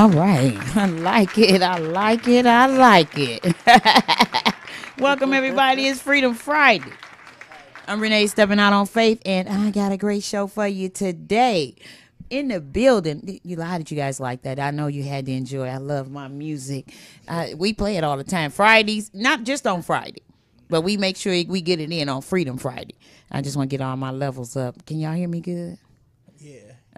All right. I like it. I like it. I like it. Welcome, everybody. It's Freedom Friday. I'm Rene stepping out on faith, and I got a great show for you today. In the building, you how did you guys like that? I know you had to enjoy. I love my music. We play it all the time. Fridays, not just on Friday, but we make sure we get it in on Freedom Friday. I just want to get all my levels up. Can y'all hear me good?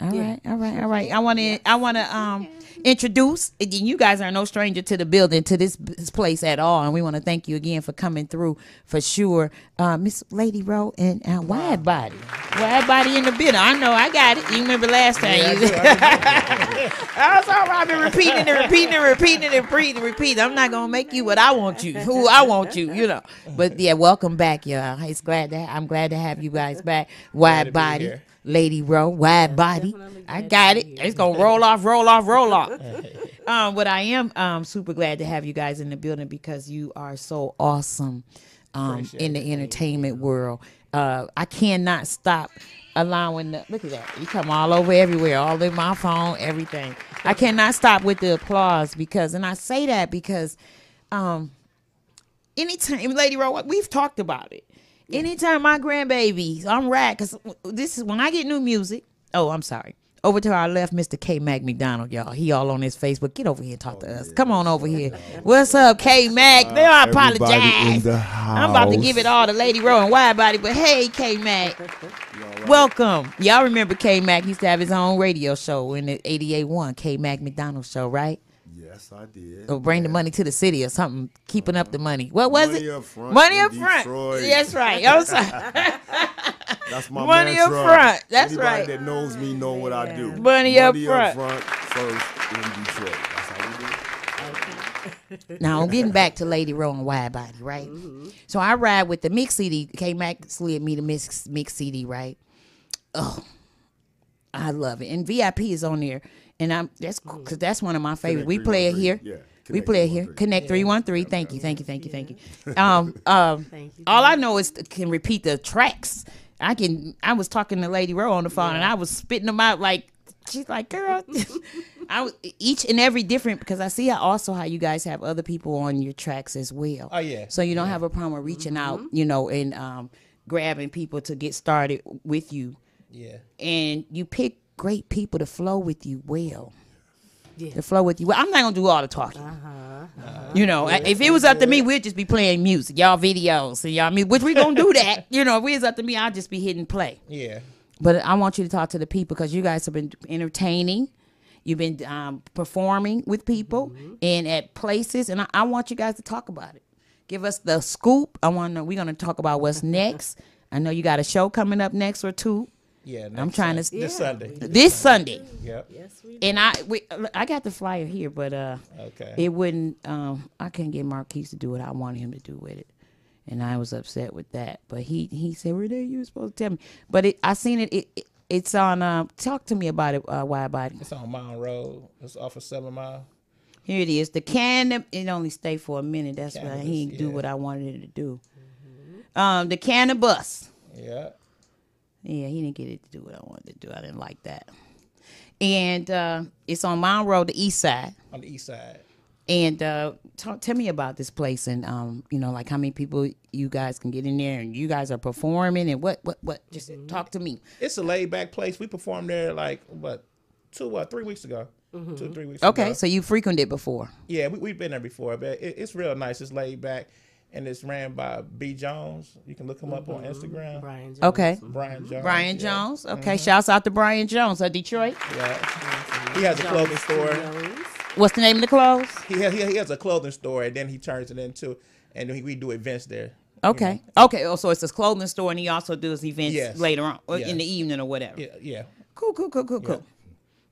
Yeah. All right, all right, all right. I want to, I want to um introduce. and You guys are no stranger to the building, to this, this place at all, and we want to thank you again for coming through for sure, uh, Miss Lady Ro and uh, Widebody, Wide Body in the building. I know, I got it. You remember last time? Yeah, I you, do, That's all right. I've been repeating and repeating and repeating and repeating and repeating. I'm not gonna make you what I want you, who I want you, you know. But yeah, welcome back, y'all. It's glad that I'm glad to have you guys back. Widebody, here. Lady Ro, wide body. I got it. be. It's gonna roll off, roll off, roll off. um, but I am um super glad to have you guys in the building because you are so awesome um Appreciate in the it. entertainment world. Uh, I cannot stop allowing the look at that. You come all over everywhere, all in my phone, everything. I cannot stop with the applause because, and I say that because, um, anytime, Lady Ro, we've talked about it. Anytime my grandbabies, I'm rad because this is when I get new music. Oh, I'm sorry. Over to our left, Mr. K Mac McDonald, y'all. He all on his Facebook. Get over here and talk to us. Come on over here. What's up, K Mac? No, I apologize. the I'm about to give it all to Lady Ro and Widebody, but hey, K Mac. Welcome. Y'all remember K Mac used to have his own radio show in the 88.1 K Mac McDonald show, right? Yes, I did. Or bring the money to the city or something, keeping up the money. What was Money it? up front Money up front. Detroit. That's right. I'm sorry. That's my Money up front. That's Anybody right. that knows me know what I do. Money up front. first in Detroit. That's how we do. it. now I'm getting back to Lady Ro and Widebody, right? Mm-hmm. So I ride with the mix CD. K Mac slid me the mix mix CD, right? Oh, I love it. And VIP is on there, and I'm that's because that's one of my favorites. We play it here. Yeah, We play it here. Connect three one three. Thank you, thank you, thank you, thank you. Um, um, Thank you. all I know is to, can repeat the tracks. I can. I was talking to Lady Ro on the phone, and I was spitting them out like she's like, "Girl." I was each and every different because I see how also how you guys have other people on your tracks as well. Oh, yeah. So you don't have a problem with reaching out, you know, and um, grabbing people to get started with you, Yeah. and you pick great people to flow with you well. Yeah. To flow with you. Well, I'm not gonna do all the talking. Uh-huh. You know, if it was up to me, we'd just be playing music, y'all videos, and y'all me, which we gonna do that. You know, if it was up to me, I'd just be hitting play. Yeah. But I want you to talk to the people because you guys have been entertaining. You've been um, performing with people and at places, and I, I want you guys to talk about it. Give us the scoop. I want to. Know we're gonna talk about what's next. I know you got a show coming up next or two Yeah. I'm next trying to- Sun- This Yeah. Sunday. this Sunday. Yep. Yes, we do. And I, we, I got the flyer here, but uh, Okay. it wouldn't. Um, I couldn't get Marquise to do what I wanted him to do with it, and I was upset with that. But he he said, "Rene, you were supposed to tell me." But it, I seen it. It, it it's on. Um, talk to me about it. Uh, Wide it? It's on Mile Road. It's off of Seven Mile. Here it is. The can. It only stay for a minute. That's why he didn't do what I wanted it to do. Um, the cannabis. Yeah. Yeah, he didn't get it to do what I wanted to do. I didn't like that. And uh, it's on Mount Road, the east side. On the east side. And uh, talk, tell me about this place, and um, you know, like how many people you guys can get in there, and you guys are performing, and what, what, what? Just talk to me. It's a laid back place. We performed there like what two what three weeks ago. Two three weeks. Okay, ago. so you frequented before. Yeah, we, we've been there before, but it, it's real nice. It's laid back, and it's ran by B Jones. You can look him up on mm-hmm. Instagram. Brian Jones. Okay, Brian Jones. Brian yeah. Jones. Okay, mm-hmm. shouts out to Brian Jones of Detroit. Yeah. He has a clothing store. What's the name of the clothes? He has, he has a clothing store, and then he turns it into, and then we do events there. Okay, okay. Oh, so it's his clothing store, and he also does events Yes. later on or Yes. in the evening or whatever. Yeah, yeah. Cool, cool, cool, cool, cool.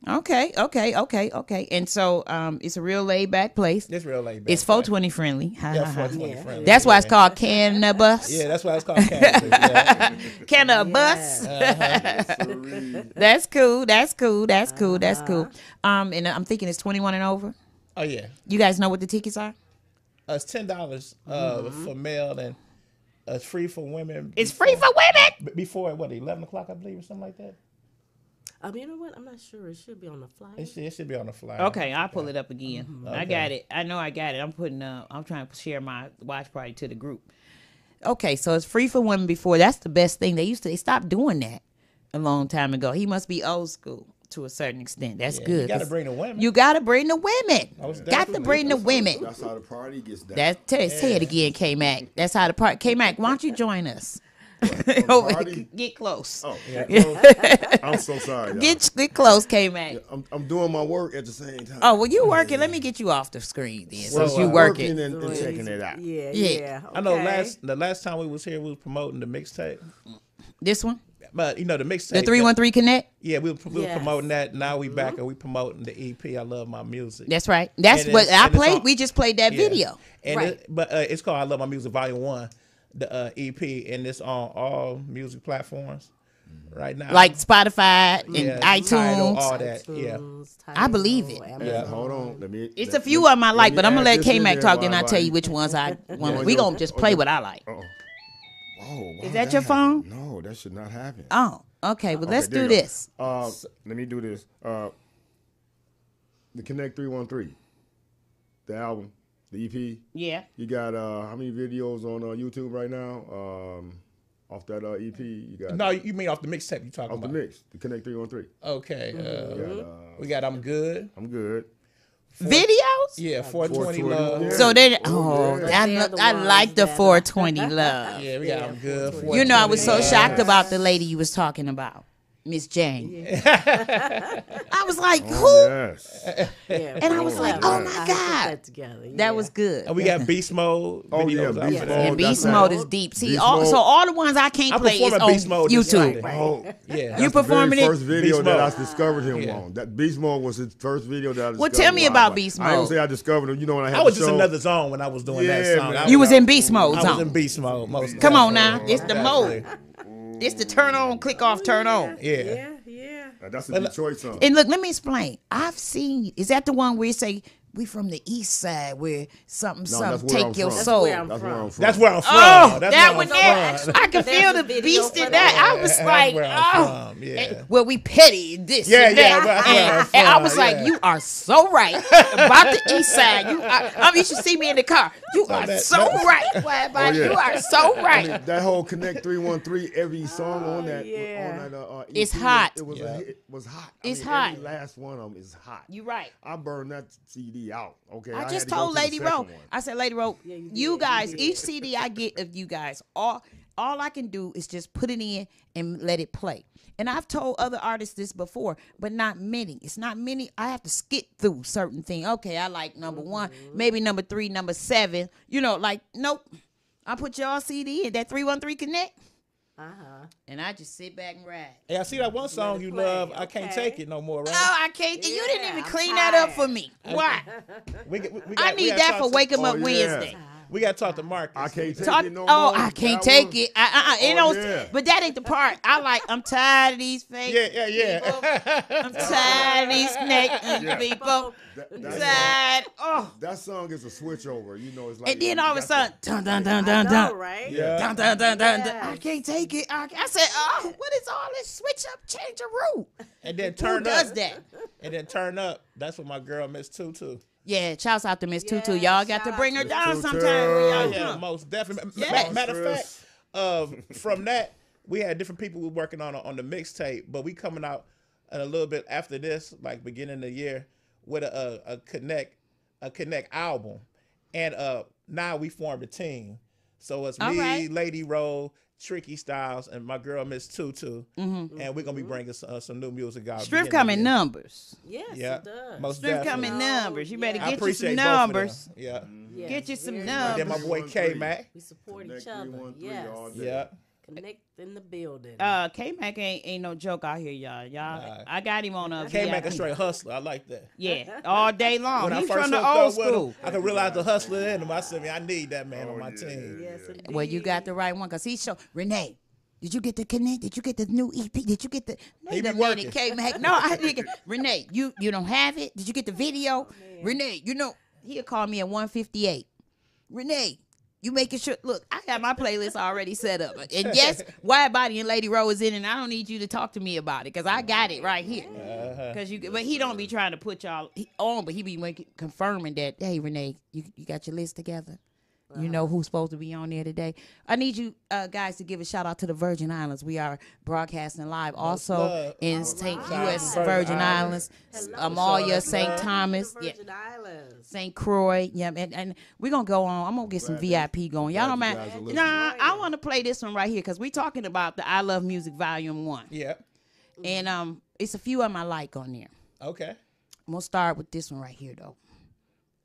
Okay, okay, okay, okay. And so um, it's a real laid back place. It's real laid back. It's 420 friendly. Ha, Yeah, ha, ha. 420 Yeah. friendly. That's why it's Yeah. called cannabis. Yeah, that's why it's called cannabis. Yeah. Cannabis. That's cool. That's cool. That's cool. That's cool. Um, and I'm thinking it's 21 and over. Oh yeah, You guys know what the tickets are? uh, it's ten dollars uh, for male and uh, it's free for women. It's free for women. before what eleven o'clock, I believe, or something like that. Um, you know what? I'm not sure. It should be on the flyer. It should, it should be on the flyer. Okay, I'll pull it up again. I Okay. got it. I know I got it. I'm putting uh I'm trying to share my watch party to the group. Okay, so it's free for women before. That's the best thing. They used to they stopped doing that a long time ago. He must be old school to a certain extent. That's Yeah, good. You gotta bring the women. You gotta bring the women. Got to bring the women. That's how the party gets down. That's tell, say it again, K Mac. That's how the party. K Mac, why don't you join us? the Over- get close. oh, Yeah. I'm so sorry. y'all. Get get close, K Mac. I'm, I'm doing my work at the same time. Oh well you working. Let me get you off the screen then. Well, Since you uh, working. and, and checking it out. Yeah, Yeah. yeah. I know last the last time we was here, we was promoting the mixtape. This one? But you know the mixtape. The three one three connect? Yeah, we were, we were Yes. promoting that. Now we back and we promoting the EP. I love my music. That's right. That's And what I and played. on- we just played that Yeah. video. And Right. it, but uh, it's called I Love My Music Volume One, the uh, EP, and it's on all music platforms right now. Like Spotify and Yeah, iTunes. Tidal, all that. Yeah. iTunes, I believe it. Tidal, Yeah. Hold on. Let me. it's let- a few of them I like, but I'm gonna let this K Mac talk, then while I'll tell you which ones I want. Yeah, we yeah. gonna just play what I like. Uh-oh. Whoa, why Is would that your happen? phone? No, that should not happen. Oh, okay. Well, let's Okay, do this. Uh, let me do this. Uh, the Connect 313, the album, the EP. Yeah. You got uh, how many videos on uh, YouTube right now? Um, off that uh, EP, you got No, you mean off the mixtape you talking about off the mix, the Connect 313. Okay. Uh, You got, uh, we got I'm Good. I'm good. Videos? Yeah, 420 420, Love. yeah. So they Oh, oh, yeah. I, They're look, I like the 420 love. Yeah, we got Yeah, I'm Good. 420. You know, I was so 420 shocked about the lady you was talking about, Miss Jane. I was like, oh, who? Oh, yes. Yeah, And I was like, oh my I God. that together. That was good. And we got Beast Mode. Oh, yeah, Beast for Mode. and Beast Mode right. is deep. See, Beast all, Mode- so all the ones I can't I'm play is on Beast Mode YouTube. Sunday. Oh, Yeah. You that's the performing very it? First video Beast that I discovered him Yeah. on. That Beast Mode was his first video that I discovered. Well, tell me about Beast Mode. I don't say I discovered him. You know when I had I was just another zone when I was doing that Yeah, song. I You was in beast mode I was in beast mode. Most Come on now, it's the mode. It's the turn on, click off, turn on. Yeah. Yeah, yeah. Uh, That's a Well, Detroit song. And look, let me explain. I've seen. Is that the one where you say we from the east side where something, No, something take I'm your from. soul? where That's where I'm from. That's where I'm from. Oh, That's that one I'm there. I could feel the beast in that. that. I was That's like, where I'm oh. from, yeah. And- well, we petty this Yeah, and yeah, that. that's where I'm and, and I from, was like, you are so right about the east side. You, are, I mean, you should see me in the car. You are that- so that- right, boy. Oh, yeah. You are so I right. mean, that whole Connect 313, every song on that, yeah. on that uh, uh, EP It's hot. It was, Yeah. a hit, it was hot. I It's mean, hot. Every last one of them is hot. You're right. I burned that CD out. Okay, I had just to told to Lady second Ro. I said, Lady Ro, Yeah, you you you guys, each CD I get of you guys, all all I can do is just put it in and let it play. And I've told other artists this before, but not many. It's not many. I have to skip through certain things. Okay, I like number one, Mm-hmm. maybe number three, number seven. You know, like nope. I put y'all CD in that three one three connect, Uh huh. and I just sit back and ride. Hey, I see that one song it you play, love. I can't take it no more, right? Oh, I can't. you didn't even clean that up for me. Why? We, we, we I got- we need gotta that talk for to- wake 'em Oh, up yeah. Wednesday. We got to talk to Marcus. I can't take Talk- it no oh, more. I can't That take one- it. I, uh, uh, you Oh, know, yeah. but that ain't the part. I like. I'm tired of these fake. Yeah, yeah, people. yeah. I'm tired of these snake Yeah. people. That, that, tired. Oh, that song is a switch over. You know, it's like. and then all of a sudden, the- dun dun dun I dun know, dun. right? Yeah. Dun, dun, dun, dun, dun. I can't take it. I, I said, oh, what is all this switch up, change of route? And then turn Who turn does up. that? And then turn up. That's what my girl Miss Tutu. Yeah, shouts out to Miss Tutu. Y'all got to bring her Miss down Tutu. sometime Yeah, y'all yeah, most definitely. Yes. Matter of fact, uh, from that we had different people we were working on on the mixtape, but we coming out a little bit after this, like beginning of the year, with a, a, a connect a connect album, and uh now we formed a team. So it's All me, right. Lady Roll, Tricky Styles, and my girl Miss Tutu, Mm-hmm. and we're gonna be bringing some, uh, some new music out. Strip beginning of come the in year. numbers. Yes, Yeah, it does. most Strip come definitely. in Oh, numbers. You better yeah. I get you some both of them. numbers. Yeah. Yes, Get you some very numbers. Then my boy K Mac. We support Connect each other. 313 Yes. Yeah. Connect in the building. Uh, K Mac ain't ain't no joke out here, y'all. Y'all, I got him on a K Mac a straight hustler. I like that. Yeah, all day long. when I He's first from the old school. him, I could realize the hustler in him. I said, man, I need that man on my Oh, yeah, team. yes, indeed. Well, you got the right one because he showed Rene. Did you get the connect? Did you get the new EP? Did you get the? He Wait be a working. minute, K Mac. No, I didn't. Get, Rene, you you don't have it. Did you get the video? Rene, you know he'll call me at one fifty eight. Rene, You making sure? Look, I got my playlist already set up, and yes, Widebody and Lady Ro is in, and I don't need you to talk to me about it because I got it right here. Uh-huh. Because you, but he don't be trying to put y'all on, but he be making, confirming that, hey, Rene, you you got your list together. You know who's supposed to be on there today. I need you uh, guys to give a shout out to the Virgin Islands. We are broadcasting live also love. in St. Shout out U.S. Virgin Virgin Islands. Islands, Amalie, Shout St. Thomas, The yeah, Islands. St. Croix. Yeah, and, and we're gonna go on. I'm gonna get some Glad VIP going. Y'all don't mind. guys are listening. Nah, I want to play this one right here because we're talking about the I Love Music Volume One, Yeah. and um, it's a few of them I like on there. Okay. I'm gonna start with this one right here though.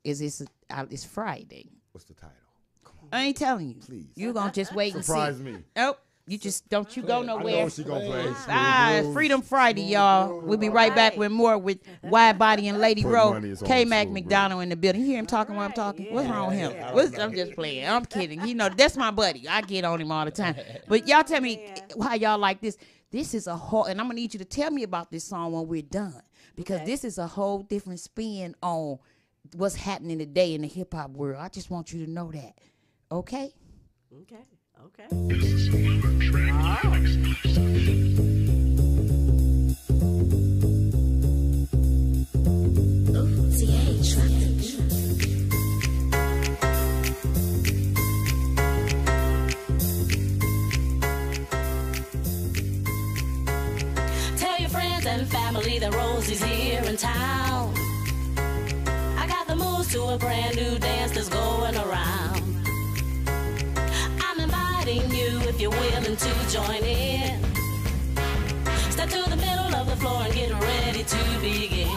Is this a, uh, it's Friday? What's the title? I ain't telling you. Please. You gonna just wait and Surprise me. Nope. You just don't you go nowhere. I know nowhere. she gonna play. Ah, Freedom Friday, y'all. We'll be right back with more with Wide Body and Lady Put Row. money is on K the Mac McDonald in the building. You hear him talking while I'm talking? What's wrong with him? What's, I'm just playing. I'm kidding. You know, that's my buddy. I get on him all the time. But y'all tell me why y'all like this. This is a whole, and I'm gonna need you to tell me about this song when we're done, because this is a whole different spin on what's happening today in the hip hop world. I just want you to know that. Okay? Okay. Okay. Tell your friends and family that Rosie's here in town. I got the moves to a brand new dance that's going around. To join in. Step to the middle of the floor and get ready to begin.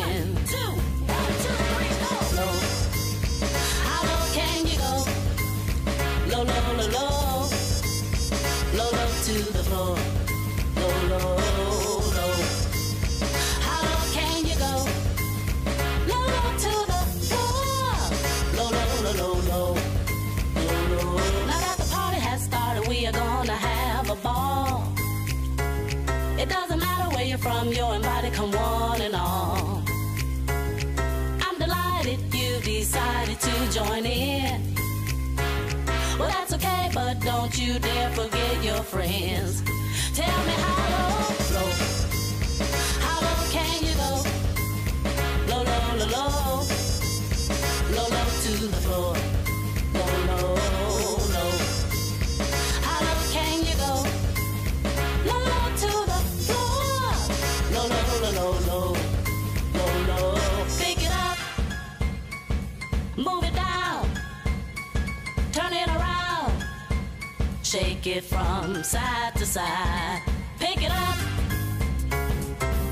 From, you're invited, come one and all. I'm delighted you decided to join in. Well, that's okay, but don't you dare forget your friends. Tell me how it from side to side. Pick it up.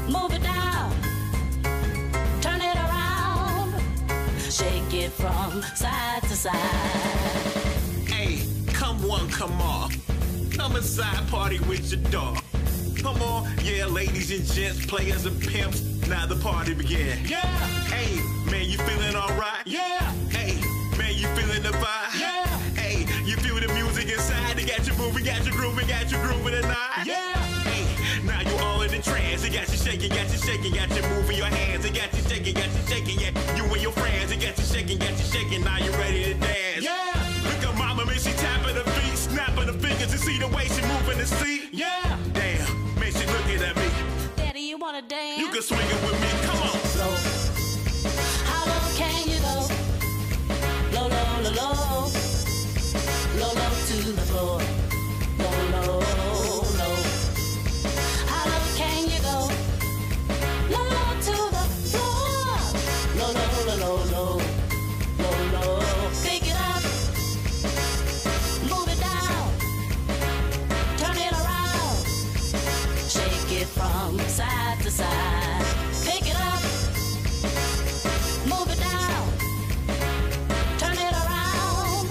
Move it down. Turn it around. Shake it from side to side. Hey, come one, come on. Come inside, party with your dog. Come on, yeah, ladies and gents, players and pimps. Now the party begin. Yeah. Hey, man, you feeling alright? Yeah. Hey, man, you feeling the vibe? Got you moving, got you grooving, got you grooving tonight. Yeah. Hey, now you all in the trance. It got you shaking, got you shaking, got you moving your hands. It got you shaking, got you shaking. Yeah, you and your friends. It got you shaking, got you shaking. Now you ready to dance. Yeah. Look at mama, man, she tapping her feet, snapping her fingers to see the way she moving the seat. Yeah. Damn, man, she looking at me. Daddy, you wanna dance? You can swing it with me. Side to side. Pick it up. Move it down. Turn it around.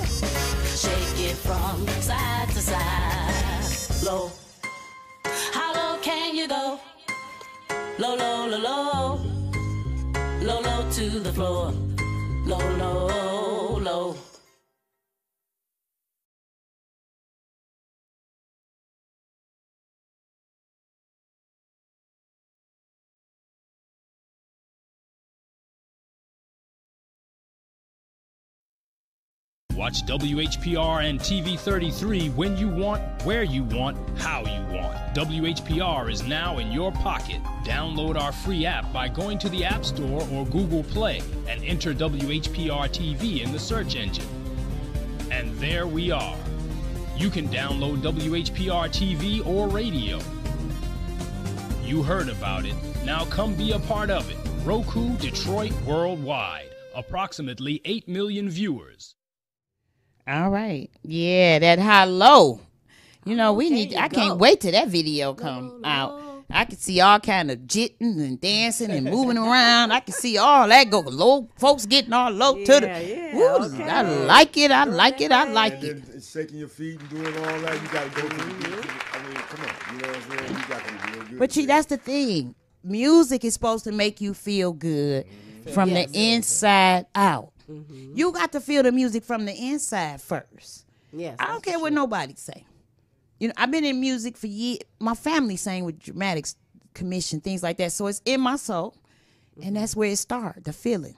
Shake it from side to side. Low. How low can you go? Low, low, low, low. Low, low to the floor. Low, low, low. Watch WHPR and TV 33 when you want, where you want, how you want. WHPR is now in your pocket. Download our free app by going to the App Store or Google Play and enter WHPR TV in the search engine. And there we are. You can download WHPR TV or radio. You heard about it. Now come be a part of it. Roku Detroit Worldwide. Approximately 8 million viewers. All right. Yeah, that high low. You know, we there need I go. can't wait till that video come out. I can see all kind of jitting and dancing and moving around. I can see all that go low folks getting all low to the Yeah, yeah, Woo, okay. I like it. I like it. I like And it. shaking your feet and doing all that, you gotta go to the beat. I mean, come on, you know what I'm saying? You got to be real good. But see, that's the thing. Music is supposed to make you feel good mm-hmm. from Yes. the inside out. Mm-hmm. You got to feel the music from the inside first. Yes. I don't care what nobody say. You know, I've been in music for years. My family sang with dramatics commission, things like that. So it's in my soul. And mm-hmm. that's where it started, the feeling.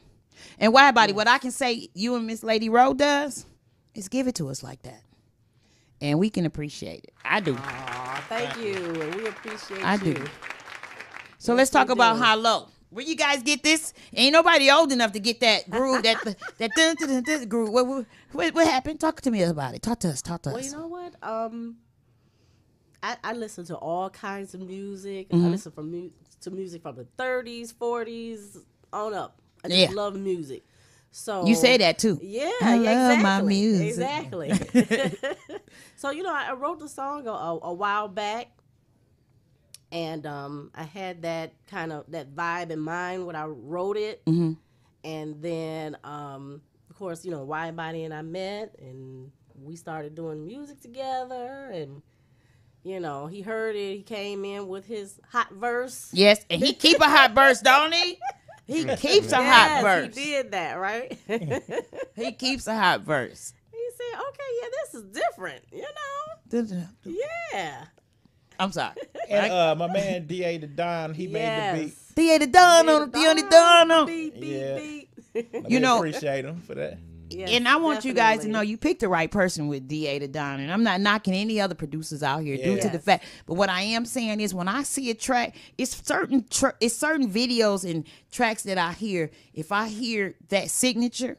And why body, what I can say you and Miss Lady Ro does is give it to us like that. And we can appreciate it. I do. Aw, thank you. We appreciate I you. do. So let's talk about do. how low. Where you guys get this? Ain't nobody old enough to get that groove, that that dun, dun, dun, dun groove. What, what, what, happened? Talk to me about it. Talk to us. Talk to Well, us. you know what? Um, I, I listen to all kinds of music. Mm-hmm. I listen from mu- to music from the 30s, 40s on up. I just Yeah. love music. So you say that too. Yeah, I love my exactly. music. Exactly. so you know, I, I wrote the song a, a, a while back, and um, I had that kind of that vibe in mind when I wrote it, Mm-hmm. and then um, of course you know Widebody and I met, and we started doing music together, and you know he heard it. He came in with his hot verse. Yes, and he keep a hot verse, don't he? He keeps a hot Yes, verse. he did that right. He keeps a hot verse. He said, "Okay, yeah, this is different," you know. Yeah. I'm sorry. And uh, my man Da the Don, he made the beat. yes. The the done on the on the done on. Beat, beat, Yeah. beat. Let You know- appreciate him for that. Yes, And I want you guys to know you picked the right person with DA to Don. And I'm not knocking any other producers out here due to the fact. But what I am saying is when I see a track, it's certain tr- it's certain videos and tracks that I hear. If I hear that signature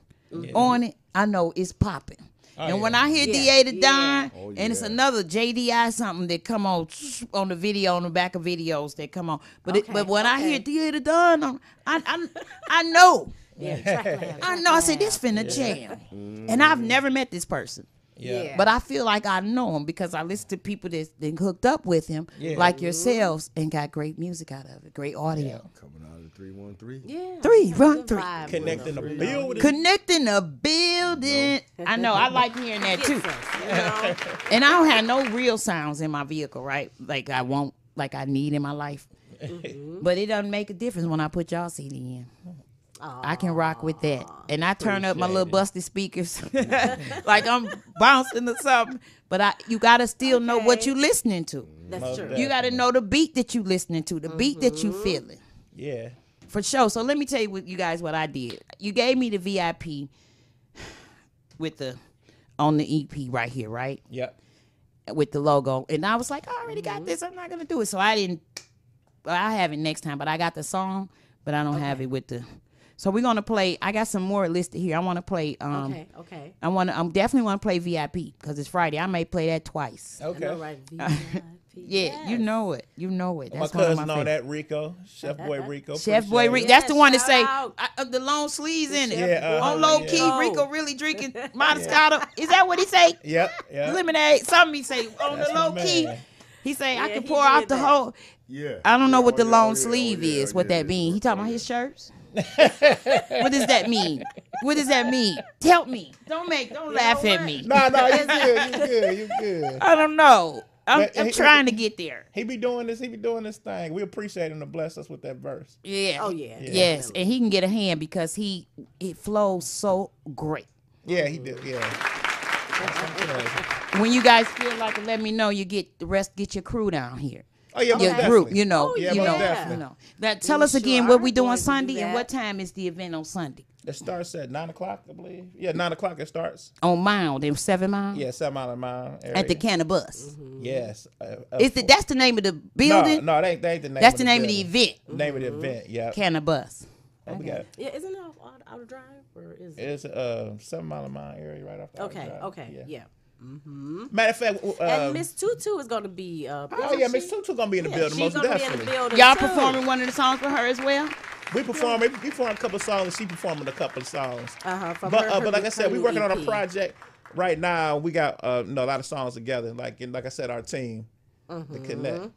on it, I know it's popping. Oh, and when I hear Yeah, DA to yeah. Don, Oh, and it's another JDI something that come on on the video on the back of videos that come on. But it, but when I hear. DA to Don, on, I I I know. Yeah, track lab, I track know. I said this finna jam, mm. and I've never met this person, Yeah. Yeah. but I feel like I know him because I listen to people that's been hooked up with him, Yeah. like yourselves, and got great music out of it, great audio. Coming out of 313. Yeah. Three, run three. Connecting the them, you know. building. Connecting the building. I know. I like hearing that too. Gets us, you know? And I don't have no real sounds in my vehicle, right? Like I won't, like I need in my life. Mm-hmm. But it doesn't make a difference when I put y'all CD in. I can rock with that. And I turn up my little Appreciate busted speakers like I'm bouncing or something. But I you gotta still know what Okay. you listening to. That's Most true. definitely. You gotta know the beat that you listening to, the beat that you mm-hmm. feeling. Yeah. For sure. So let me tell you what you guys what I did. You gave me the VIP with the on the EP right here, right? Yep. with the logo. And I was like, I already got mm-hmm. this. I'm not gonna do it. So I didn't. Well, I have it next time, but I got the song, but I don't have it with the. So we're gonna play. I got some more listed here. I want to play. Um, Okay, okay. I want to. I'm definitely want to play VIP because it's Friday. I may play that twice. I know, Okay. right? VIP. Yeah, you know it. You know it. My That's one of cousin my on favorites. that, Rico. Chef Boy Rico. Chef Boy Rico. it. That's the one that say. I, uh, the long sleeves in it. Yeah, uh-huh, on low yeah. key, Oh. Rico really drinking Moscato. Is that what he say? Yep. Yep. Lemonade. Something he say on That's the low key. man. He say I can pour out the whole. Yeah. I don't know what the oh, long oh, sleeve oh, is. What that mean? He talking about his shirts. what does that mean? What does that mean? Tell me. Don't make. Don't laugh at me. No, no, you good. You good. You good. I don't know. I'm, I'm he- trying to get there. He be doing this. He be doing this thing. We appreciate him to bless us with that verse. Yeah. Oh yeah. Yes, and he can get a hand because he it flows so great. Yeah, he did. Yeah. When you guys feel like it, let me know. You get the rest. Get your crew down here. Oh yeah, most your definitely. group, you know, Oh, Yeah, you know, definitely. you know. Now tell We us sure again are what we doing going to do Sunday and what time is the event on Sunday? It starts at nine o'clock, I believe. Yeah, nine o'clock it starts. On Mile, them seven mile Yeah, seven mile a mile area. at the Cannabis. Yes. Uh, uh, Is it that's the name of the building? No, no, that ain't, that ain't the name. that's of the name of the building. event. Name of the event. Yeah. Cannabis. Oh, we got Yeah, isn't it off Outer- Outer Drive or is it? it's a seven mile a mile area right off the Okay, drive. okay, yeah. Matter of fact, uh, And Miss Tutu is going to be. Uh, oh isn't yeah. Miss Tutu gonna be in the Yeah, building she's most gonna be in definitely. the building. Y'all too. performing one of the songs for her as well? We perform. We perform a couple of songs. She performing a couple of songs. Uh-huh, from But her- uh, her but like I said, we new working on a project right now. We got uh, you know, a lot of songs together. Like and like I said, our team, Mm-hmm. the Connect.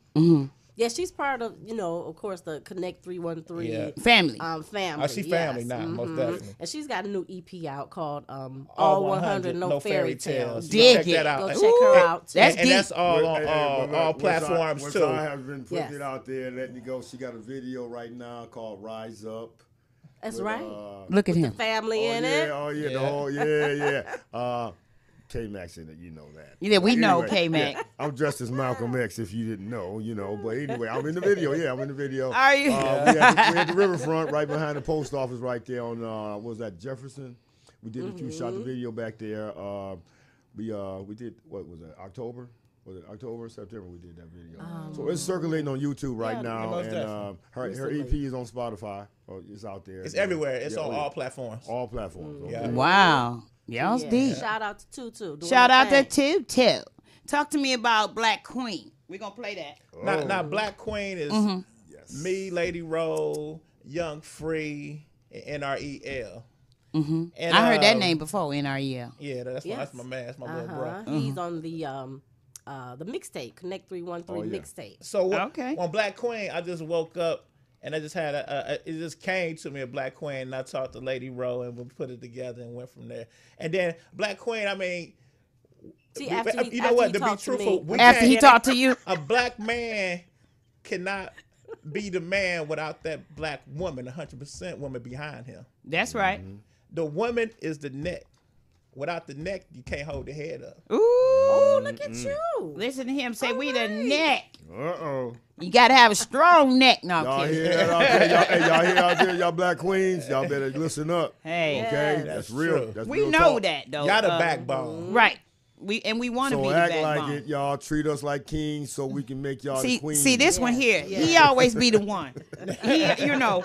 Yeah, she's part of, you know, of course, the Connect 313 Family. um, family. Oh, she family yes. now, most Mhm. definitely. And she's got a new EP out called um, All 100, No, Fairy Tales. Dig Check it. that out. Go And- check her out. too. that's and, and that's all on Hey, all, but all Westside- platforms Westside too. has been putting Yes. it out there, letting you go. She got a video right now called "Rise Up." That's with, right. uh, Look at the him. family oh in yeah, it. oh yeah, the Yeah. whole yeah, yeah. Uh, K Max in it, you know that. Yeah, we know K-Mac. yeah, I'm dressed as Malcolm X, if you didn't know, you know. But anyway, I'm in the video. Yeah, I'm in the video. Are you? Uh, we, at the, we at the riverfront, right behind the post office, right there on uh, what was that Jefferson? We did a few shot the video back there. Uh, we uh, we did what was it October? Was it October, or September? We did that video. so it's circulating on YouTube right yeah, now, most and um, her her EP is on Spotify. Oh, it's out there. It's Yeah. everywhere. It's Yeah, on oh, all platforms. all platforms. Yeah. okay. Wow. Y'all's Yeah. deep. Shout out to Tutu. doing Shout her out to thing. Tutu. Talk to me about Black Queen. We're gonna play that. Now, Oh. now Black Queen is Yes. me, Lady Roll, Young Free, and NREL. Mm-hmm. And, I heard that um, name before, NREL. Yeah, that's my, that's my man. That's my little bro. Uh-huh. He's on the um, uh, the mixtape, Connect 313 Oh, yeah. mixtape. So what, Okay. on Black Queen, I just woke up and I just had a, a, a it just came to me a Black Queen and I talked to Lady Ro and we put it together and went from there. And then Black Queen, I mean, See, we- after he, you know after what? he To be talked to truthful, we After he can't- talked to you, a black man cannot be the man without that black woman, 100% woman behind him. that's right. The woman is the neck. Without the neck, you can't hold the head up. Ooh. oh, look at you. Listen to him say we the neck. Uh oh. You gotta have a strong neck. No, I'm Y'all kidding. hear out there? Y'all, hey, y'all hear out there? Y'all black queens? Y'all better listen up. Hey, Okay, Yes. that's, That's real. That's we real know talk. that though. Y'all the Uh, backbone. right? We and we want to So be the act backbone. like it, y'all. Treat us like kings, so we can make y'all See, the queens. see this one here. Yes. He always be the one. He, you know,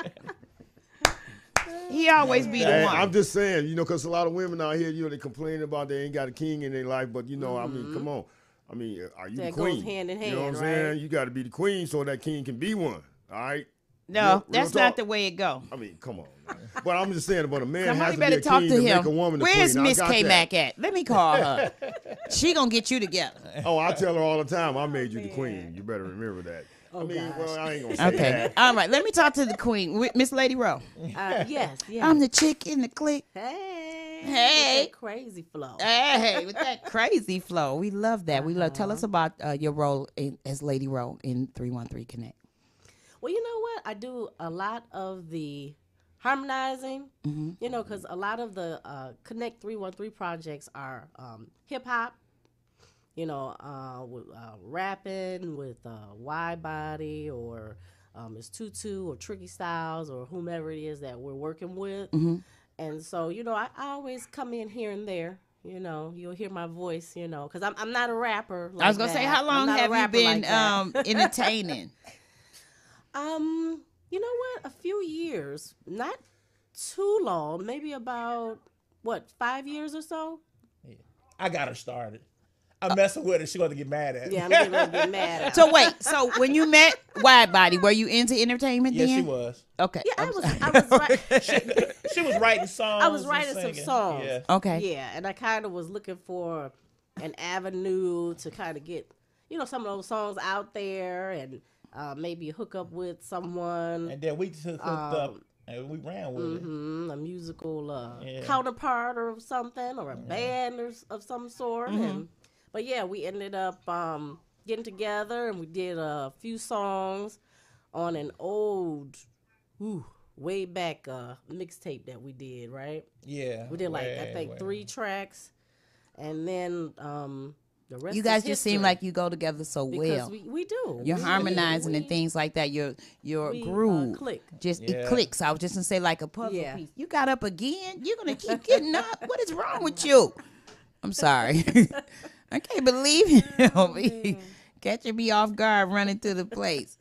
he always be the Hey, one. I'm just saying, you know, because a lot of women out here, you know, they complain about they ain't got a king in their life, but you know, I mean, come on. I mean, are you That the goes queen? hand in hand. You know what I'm hand, saying? You got to be the queen so that king can be one. All right. no, real- real that's talk. not the way it go. I mean, come on. man. but I'm just saying, about a man has Somebody to better be a talk king to to him. make a woman a Where's queen. I Miss K Mac at? Let me call her. she gonna get you together. Oh, I tell her all the time, I made you the queen. You better remember that. I mean, gosh. well, I ain't gonna say Okay. that. All right. Let me talk to the queen, Wi- Miss Lady Ro. Uh, yes, yes. I'm the chick in the clique. hey, Hey. crazy flow. Hey, with that crazy flow, we love that. We love. Tell us about uh, your role in, as Lady Ro in Three One Three Connect. Well, you know what? I do a lot of the harmonizing, Mm-hmm. you know, because a lot of the uh, Connect 313 projects are um, hip hop, you know, uh, with, uh, rapping with uh, Widebody or um, it's Tutu or Tricky Styles or whomever it is that we're working with. Mm-hmm. And so, you know, I, I always come in here and there. You know, you'll hear my voice. You know, because I'm I'm not a rapper. I was gonna say, how long have you been like um, entertaining? Um, you know what? A few years, not too long. Maybe about what five years or so. yeah. I got her started. I'm messing with her. She's going to get mad at me. Yeah, I'm getting ready to get mad. At her. so wait, so when you met Widebody, were you into entertainment yeah, then? she was. Okay. yeah, I was. I was right. She was writing songs. I was writing some songs. Yeah. Okay. Yeah, and I kind of was looking for an avenue to kind of get, you know, some of those songs out there and uh, maybe hook up with someone. And then we just hooked up and we ran with it. hmm a musical uh, Yeah. counterpart or something, or a band or of some sort. Mm-hmm. And but yeah, we ended up um, getting together and we did a few songs on an old, ooh, way back uh, mixtape that we did. Right, Yeah. we did like I think way. three tracks, and then um, The rest You guys just seem like you go together so because well. we, we do. You're We- harmonizing we- and things like that. Your your we, uh, groove click. just it clicks. I was just gonna say like a puzzle Yeah. piece. You got up again. You're gonna keep getting up. What is wrong with you? I'm sorry. I can't believe him. Catching me off guard, running to the place.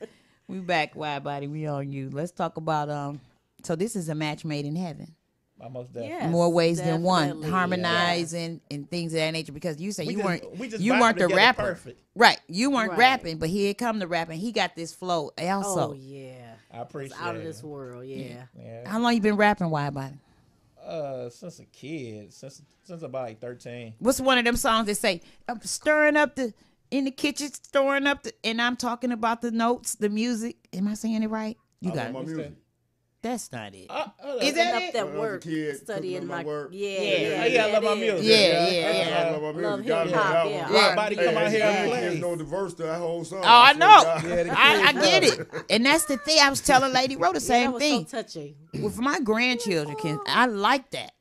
We back, Widebody. We on you. Let's talk about um. So this is a match made in heaven. Almost there. Yes, More ways than one, definitely. harmonizing and things of that nature. Because you say We you just- weren't we just you weren't the rapper, perfect. right? You weren't Right. rapping, but here come the rapping. He got this flow also. Oh yeah, I appreciate out of this world. Yeah. Yeah. How long you been rapping, Widebody? Uh, since a kid, since since about like thirteen. What's one of them songs that say I'm stirring up the in the kitchen, stirring up the and I'm talking about the notes, the music. Am I saying it right? You I got love my it. Music. That's not it. Uh, uh, Is Putting that up it? that When I was a work, kid, studying cooking my my work. Yeah, Yeah, yeah, I love my it is. music. Yeah, Yeah, yeah, yeah. I love my music. Love Gotta hip-hop, yeah. one. Yeah. Everybody Hey, come out here hey, and kids play. know the verse to that whole song. Oh, I know. Yeah, I, I get it. And that's the thing. I was telling Lady Ro the Yeah, same that was thing. so touching. With my grandchildren can I like that.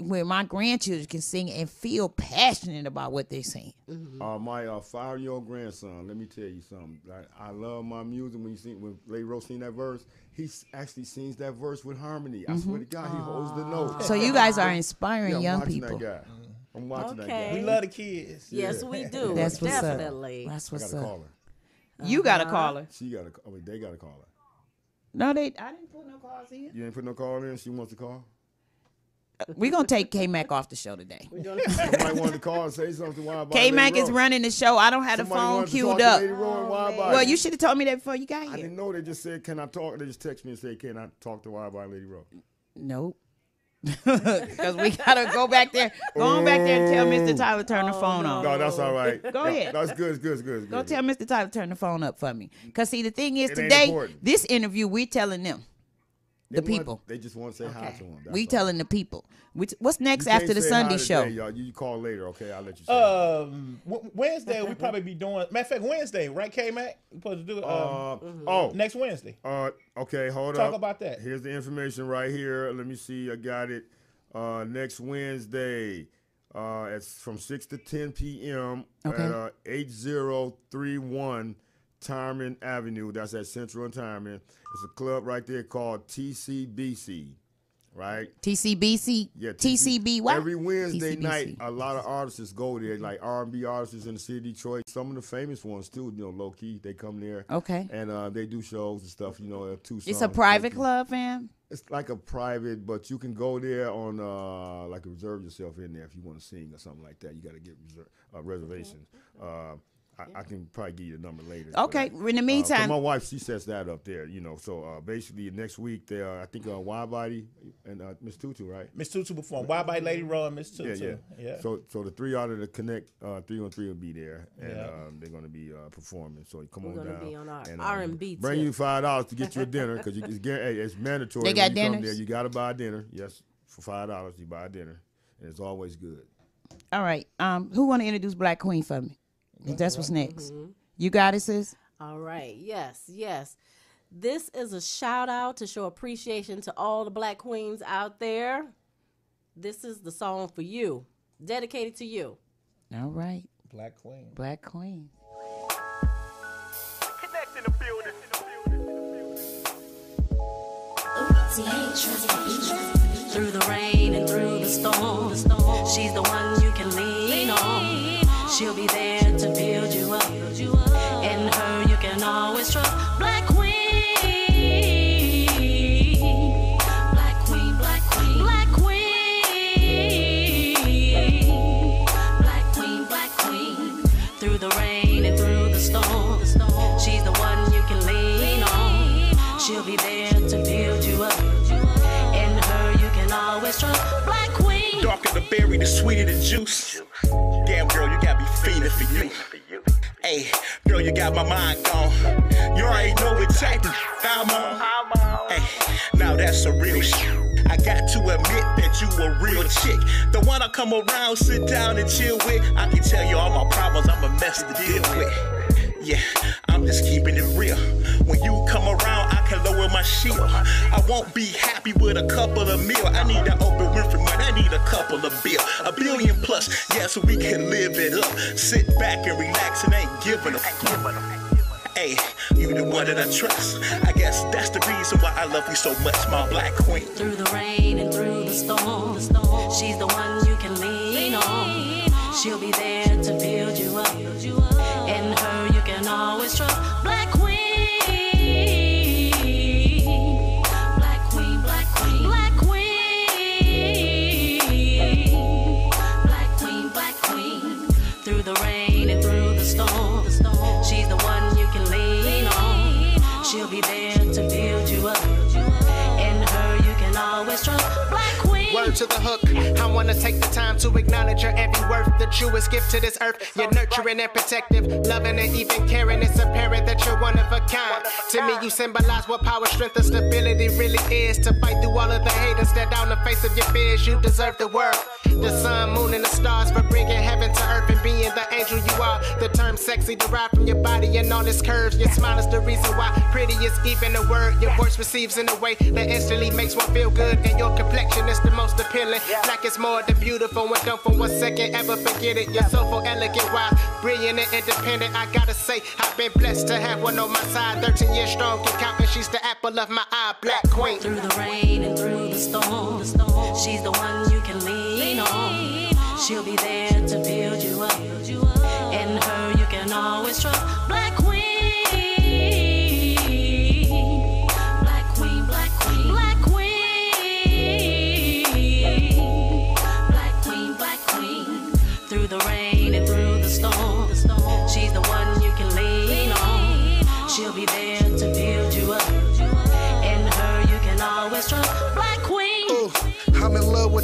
Where my grandchildren can sing and feel passionate about what they're saying. Uh, my uh, five-year-old grandson. Let me tell you something. Like, I love my music. When you sing, when Lady Rose sing that verse, he actually sings that verse with harmony. I swear to God, he holds the note. So you guys are inspiring I'm young people. That guy. I'm watching that Okay. guy. We love the kids. Yes, we do. That's what's up. Definitely. That's I what's got to up. call her. You got a caller. She got to. I mean, they got to call her. No, they. I didn't put no calls in. You ain't put no call in. She wants to call. We're gonna take K Mac off the show today. We're Somebody wanted to call and say something. Why K Mac is running the show. I don't have the phone wanted to talk queued up. Lady Rose and Why about oh, Well, you should have told me that before you got here. I didn't know. They just said, "Can I talk?" They just text me and say, "Can I talk to Why about Lady Rose?" Nope. Because we gotta go back there. Go on back there and tell Mr. Tyler turn the oh, phone on. No, that's all right. Go No, ahead. That's good. It's good. It's good. It's Go good. tell Mr. Tyler turn the phone up for me. Cause see, the thing is It today, this interview, we're telling them, They the want- people. They just want to say hi to them. That's we all. telling the people. Which, what's next You after can't the say Sunday hi show? today, y'all. You call later, okay? I'll let you. Say Um, w- Wednesday we probably be doing. Matter of fact, Wednesday, right, K Mac? We supposed to do it um, uh, Oh, next Wednesday. uh, okay. Hold on. Talk up. about that. Here's the information right here. Let me see. I got it. Uh, next Wednesday, uh, it's from six to ten p.m. Okay. at uh, eight zero three one Tireman Avenue. That's at Central and Tireman. It's a club right there called TCBC. Right. TCBC, Yeah, TCB. TCBY. Every Wednesday TCBC. night, a lot of artists go there, like R and B artists in the city of Detroit. Some of the famous ones too, you know, low key. They come there. Okay. And uh, they do shows and stuff. You know, two. It's a private club, fam. It's like a private, but you can go there on uh, like reserve yourself in there if you want to sing or something like that. You got to get reser- uh, reservations. Uh, I, I can probably give you the number later. Okay, that. in the Uh, 'cause meantime- my wife she sets that up there. You know, so uh, basically next week there, I think uh, Widebody and uh, Miss Tutu, right? Miss Tutu perform. Why by Lady Ro and Miss Yeah, Tutu? yeah, yeah. yeah. So, so the three out of the connect uh, three on three will be there, and Yeah. um, they're going to be uh, performing. So come We're on gonna down. be on our and, R&B Bring you five dollars to get you a dinner because it's, hey, it's mandatory. They got you come dinners? there. You got to buy dinner. Yes, for five dollars you buy dinner, and it's always good. All right. Um, who want to introduce Black Queen for me? If that's what's mm-hmm. next. You got it, sis. All right. Yes, yes. This is a shout out to show appreciation to all the black queens out there. This is the song for you, dedicated to you. All right. Black Queen. Black Queen. Through the rain and through the storm, she's the one you can lean on. She'll be there juice. Damn, girl, you got me feeling for you. Hey, girl, you got my mind gone. You already know what type of I'm on. Hey, now that's a real shit. I got to admit that you a real chick. The one I come around, sit down and chill with. I can tell you all my problems, I'm a mess to deal with. Yeah, I'm just keeping it real. When you come around, I can lower my shield. I won't be happy with a couple of mil. I need that Oprah Winfrey money. I need a couple of bill, a billion plus. Yeah, so we can live it up. Sit back and relax and ain't giving a fuck. Hey, you the one that I trust. I guess that's the reason why I love you so much, my black queen. Through the rain and through the storm, the storm she's the one you can lean on. She'll be there to build you up. In her always trust. To the hook. I wanna take the time to acknowledge your every worth, the truest gift to this earth. You're nurturing and protective, loving and even caring. It's apparent that you're one of a kind. To me, you symbolize what power, strength, and stability really is. To fight through all of the haters, stare down the face of your fears. You deserve the world. The sun, moon, and the stars for bringing heaven to earth and being the angel you are. The term sexy derived from your body and all its curves. Your smile is the reason why pretty is even a word. Your voice receives in a way that instantly makes one feel good. And your complexion is the most appealing. Black is more than beautiful. When done for one second, ever forget it. You're soulful, elegant, wise, brilliant, and independent. I gotta say, I've been blessed to have one on my side. 13 years strong, can count, and she's the apple of my eye. Black queen. Through the rain and through the storm, she's the one you can lean on. She'll be there to build you up. In her you can always trust.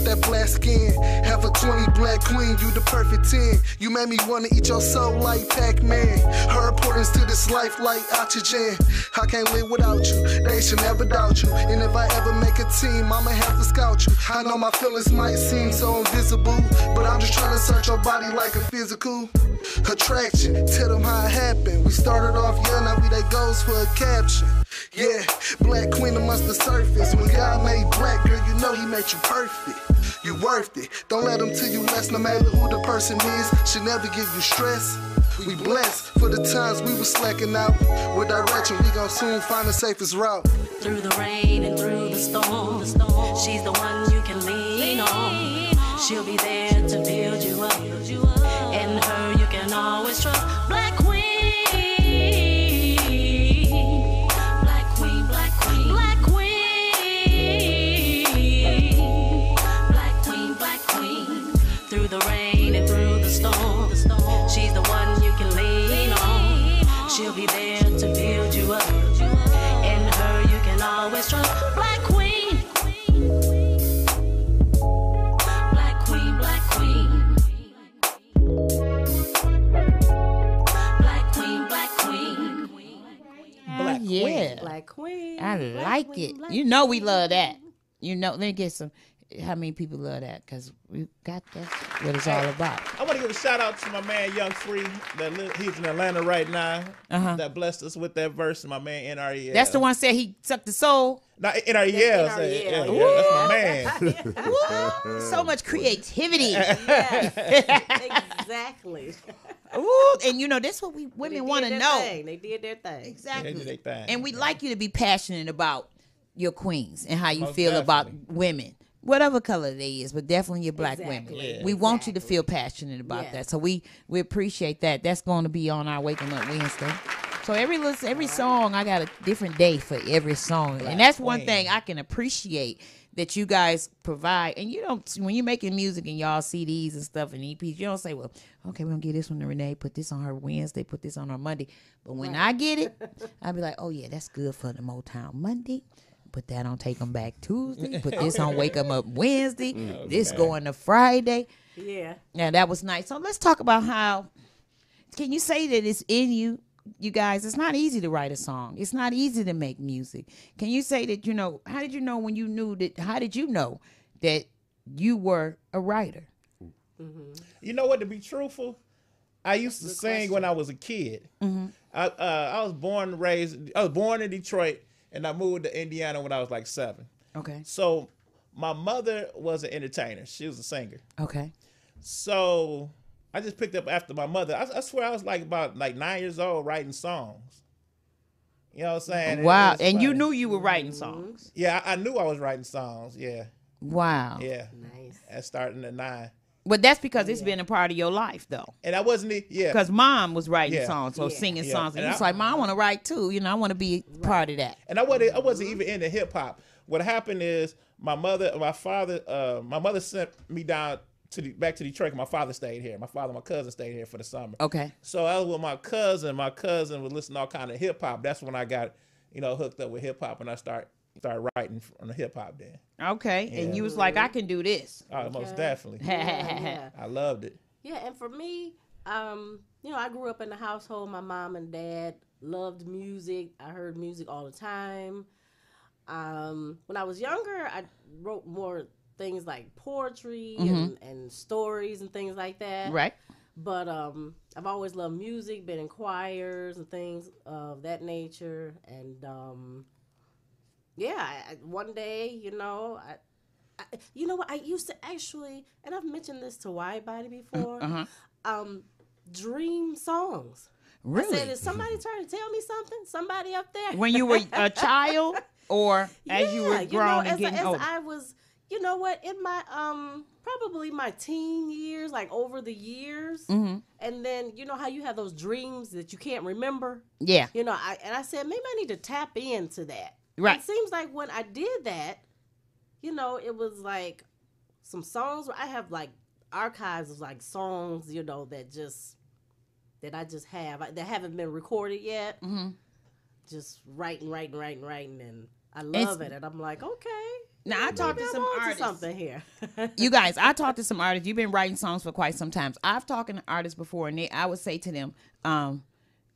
That black skin. Have a 20 black queen, you the perfect 10. You made me wanna eat your soul like Pac-Man. Her importance to this life like oxygen. I can't live without you, they should never doubt you. And if I ever make a team, I'ma have to scout you. I know my feelings might seem so invisible, but I'm just trying to search your body like a physical attraction. Tell them how it happened. We started off young, now we they goes for a caption. Yeah, black queen amongst the surface. When God made black, girl, you know he made you perfect. You worth it. Don't let them tell you less, no matter who the person is. Should never give you stress. We blessed for the times we was slacking out. With direction, we gon' soon find the safest route. Through the rain and through the storm, she's the one you can lean on. She'll be there to build be there to build you up. In her you can always trust. Black Queen. Black Queen, Black Queen. Black Queen, Black Queen. Black yeah. Black Queen. I Black like Queen, it. You know we love that. You know, let me get some. How many people love that? Because we got that's what it's all about. I want to give a shout out to my man Young Free. That li- he's in Atlanta right now. Uh-huh. That blessed us with that verse. My man NREL. That's the one said he sucked the soul. Not NREL. That's NREL. Yeah, yeah, that's my man. So much creativity. exactly. Ooh, and you know that's what we women want to know. thing. They did their thing. Exactly. They did their thing. And we'd like you to be passionate about your queens and how you Most feel about women. Whatever color they is, but definitely your black women. Exactly. We want you to feel passionate about Yes. that. So we we appreciate that. That's going to be on our Waking Up Wednesday. So every listen, every song, I got a different day for every song, and that's one Queen. thing I can appreciate that you guys provide. And you don't when you're making music and y'all CDs and stuff and EPs, you don't say, "Well, okay, we're gonna get this one to Rene, put this on her Wednesday, put this on her Monday." But when I get it, I'll be like, "Oh yeah, that's good for the Motown Monday." Put that on Take Them Back Tuesday. Put this on Wake 'em Up Wednesday. This going to Friday. Yeah. Yeah, that was nice. So let's talk about how. Can you say that it's in you, you guys? It's not easy to write a song. It's not easy to make music. Can you say that you know? How did you know when you knew that? How did you know that you were a writer? You know what? To be truthful, I used to sing when I was a kid. Mm-hmm. I uh, I was born and raised. I was born in Detroit and I moved to Indiana when I was like seven. Okay. So my mother was an entertainer. She was a singer. Okay. So I just picked up after my mother. I, I swear I was like about like nine years old writing songs. You know what I'm saying? Wow. was And you knew you were writing songs. Yeah, I, I knew I was writing songs. Yeah, Wow. yeah. Nice. At starting at nine, But that's because it's been a part of your life, though. and I wasn't. Yeah, Because mom was writing Yeah. songs or Yeah. singing Yeah. songs, and, And you was I- like, "Mom, I want to write too." You know, I want to be part of that. and I wasn't. I wasn't even into hip hop. What happened is my mother, my father, uh, my mother sent me down to the, back to Detroit. My father stayed here. My father, and my cousin stayed here for the summer. Okay. So I was with my cousin. My cousin was listening to all kind of hip hop. That's when I got, you know, hooked up with hip hop, and I start started writing on the hip hop. Then, Okay. And you was like, "I can do this." oh, most definitely, Yeah, yeah. I loved it. Yeah, and for me, um, you know, I grew up in a household. My mom and dad loved music. I heard music all the time. Um, when I was younger, I wrote more things like poetry and, and stories and things like that. Right. But um, I've always loved music, been in choirs and things of that nature. And um, yeah, I, I- one day, you know, I, I, you know what? I used to actually, and I've mentioned this to Widebody before, Uh-huh. um, dream songs. I Really? said, is somebody trying to tell me something? Somebody up there? when you were a child, or as you were Yeah, grown know, and as, getting as older? I was, you know what, in my um probably my teen years, like over the years, Mm-hmm. and then you know how you have those dreams that you can't remember. yeah. You know, I and I said maybe I need to tap into that. Right. It seems like when I did that, you know, it was like some songs where I have like archives of like songs, you know, that just that I just have that haven't been recorded yet. Mm-hmm. Just writing, writing, writing, writing, and I It's- love it. And I'm like, okay. Now I talked to some artists. something here. you guys, I talked to some artists. You've been writing songs for quite some time. I've talked to artists before, and they, I would say to them, um,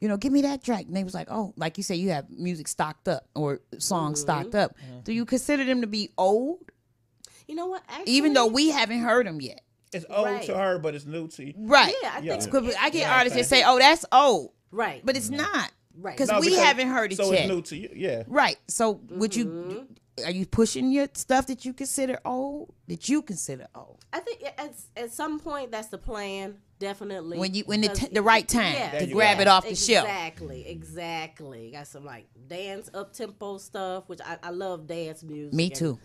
you know, give me that track. And they was like, oh, like you say, you have music stocked up or songs Mm-hmm. stocked up. Mm-hmm. Do you consider them to be old, you know what? Actually, even though we haven't heard them yet? It's old Right. to her, but it's new to you. Right. yeah, I think Yeah. think 'Cause I get Yeah, artists that okay. say, oh, that's old, right, but it's mm-hmm. not. Right. Because No, we because- haven't heard it so yet. So it's new to you. Yeah. Right. So would you? Mm-hmm. Are you pushing your stuff that you consider old? That you consider old? I think at, at some point that's the plan. Definitely. When you- when the t- the right time to yes, grab it off the shelf. Exactly, exactly. Got some like dance up tempo stuff, which I, I love dance music. Me and, too.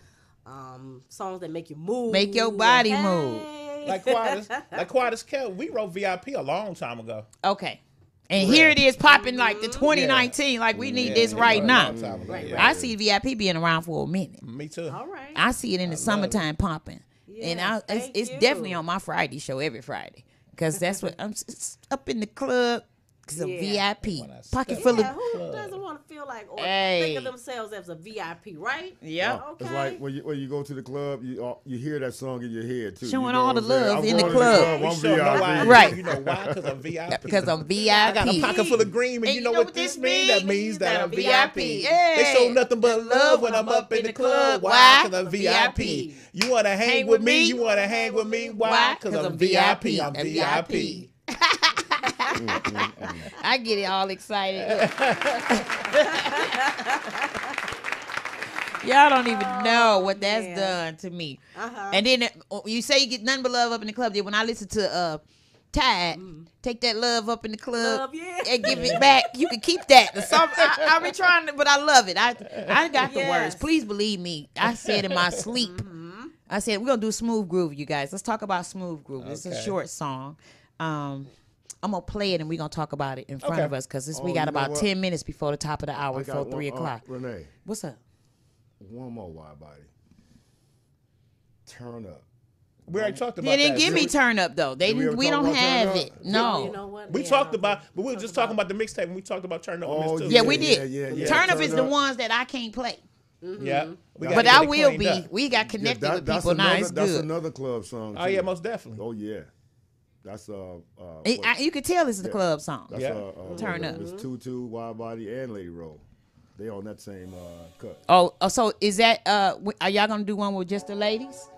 Um, songs that make you move, Make your body move. Hey. Like Quadus, like Quadus Kel, we wrote VIP a long time ago. Okay. And here it is popping like the 2019. Like we need this Yeah, right now. long time ago, Right, yeah. I see VIP being around for a minute. Me too. All right. I see it in the love it. summertime pumping, and I, it's, it's definitely on my Friday show every Friday because that's what I'm s- up in the club. Cause of Yeah. VIP, pocket step full yeah, of who doesn't want to feel like or Hey. think of themselves as a VIP, right? yeah. Okay. It's like when you when you go to the club, you uh, you hear that song in your head too. Showing you know all what the I'm saying? love I'm in the club. We I'm sure why. VIP. Right. You know why? Because I'm VIP. because I'm VIP. I got a pocket full of green, and, And you know, what this means? That means that I'm VIP. Hey. They show nothing but love when I'm up in the club. Why? Because I'm VIP. You want to hang with me? You want to hang with me? Why? Because I'm VIP. I'm VIP. I get it all excited. Y'all don't even know what that's man. done to me. Uh-huh. And then uh, you say you get none but love up in the club. Then when I listen to uh Tide, take that love up in the club Love, yeah. and give it back. You can keep that. The song, I, I be trying to, but I love it. I I got the words. Please believe me. I said in my sleep. I said we're gonna do smooth groove, you guys. Let's talk about smooth groove. It's a short song. Um, I'm gonna play it and we're gonna talk about it in front Okay. of us because Oh, we got about ten minutes before the top of the hour, I before got three one, uh, o'clock. Rene, What's up? one more Widebody. Turn up. We already talked about They didn't that. give me We- turn up though. They Did we didn't, ever we don't have Up? it. You No. know what? We Yeah, talked about, but we were just talking about the mixtape, and we talked about Turn Up Oh, Miss too. Yeah, we did. yeah, yeah. Turn up Turn is the ones that I can't play. Yeah, But I will be. up. We got connected that- with that's people now. another, It's That's good. another club song. Oh yeah, most definitely. Oh yeah. That's uh. uh It- I- you could tell this it's the club song. that's Yeah. uh, uh Turn Up. It's Tutu, Widebody, and Lady Ro. They on that same uh cut. Oh, oh, so is that uh? Are y'all gonna do one with just the ladies?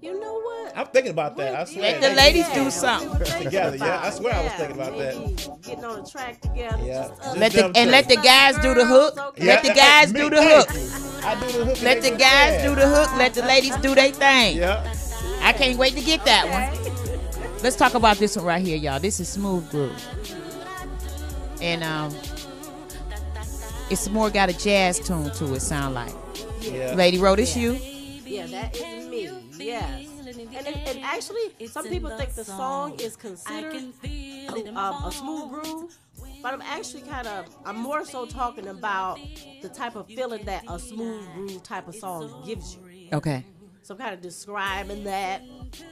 You know what? I'm thinking about that. I swear. Let the ladies Yeah, do something. Together, yeah. I about swear I was thinking about that. Getting on the track together. Yeah. Just us Let the and let the guys do the hook. Okay. Let the guys do the hook. I do the hook. Let the guys do the hook. Let the ladies do their thing. Yeah. I can't wait to get that one. Okay. Let's talk about this one right here, y'all. This is Smooth Groove. And um it's more got a jazz tune to it, sound like. Yeah. Lady Ro, it's you. Yeah, that is me. Yes. And, it, and actually, some people think the song is considered um, a smooth groove, but I'm actually kind of, I'm more so talking about the type of feeling that a smooth groove type of song gives you. Okay. So I'm kind of describing that,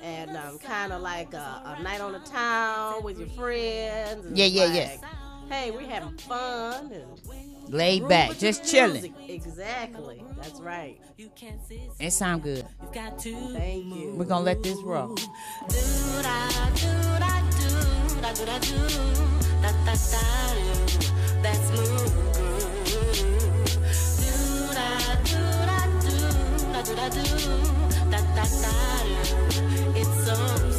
and um, kind of like a, a night on the town with your friends. And Yeah, yeah, like, yeah. Hey, we're having fun and Laid back, just chilling. Exactly. That's right. It sound good. Thank you. We're gonna let this roll. That's smooth It's so smooth. Me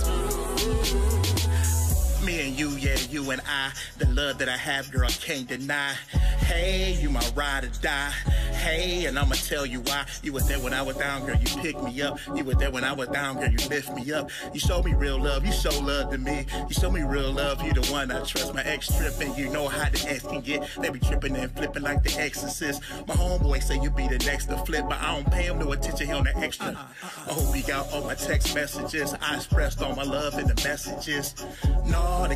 and you, yeah, you and I. The love that I have, girl, I can't deny. Hey, you my ride or die. Hey, and I'ma tell you why. You were there when I was down, girl, you picked me up. You were there when I was down, girl, you lift me up. You showed me real love, you show love to me. You show me real love, you the one I trust. My ex tripping, you know how the ex can get. They be tripping and flipping like the exorcist. My homeboy say you be the next to flip, but I don't pay him no attention, he on the extra. Uh, uh, uh, I hope he got all my text messages. I expressed all my love in the messages. No, they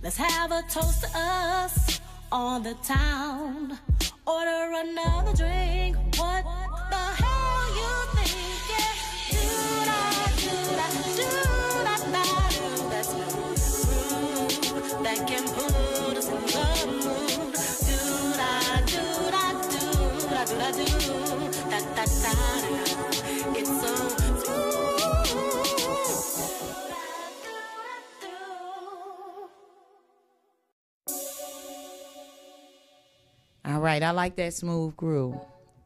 Let's have a toast to us on the town. Order another drink. What the hell you thinking? Do da do da do da da do. Smooth. That can put us in the mood. Do da do da do da do da do. Da da da All right, I like that smooth groove.